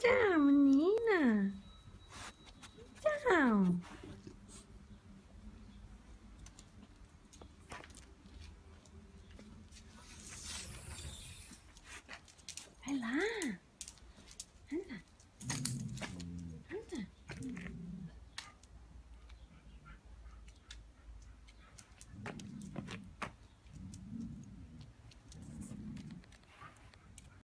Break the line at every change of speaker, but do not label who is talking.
Tchau, menina. Tchau. Vai lá.